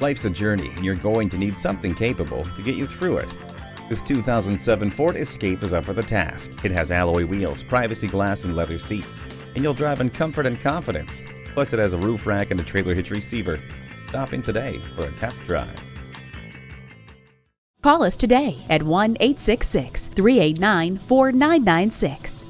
Life's a journey, and you're going to need something capable to get you through it. This 2007 Ford Escape is up for the task. It has alloy wheels, privacy glass, and leather seats, and you'll drive in comfort and confidence. Plus, it has a roof rack and a trailer hitch receiver. Stop in today for a test drive. Call us today at 1 866 389 4996.